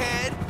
head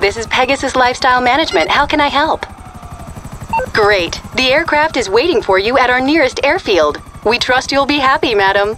This is Pegasus Lifestyle Management. How can I help? Great. The aircraft is waiting for you at our nearest airfield. We trust you'll be happy, madam.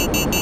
Beep, beep, beep.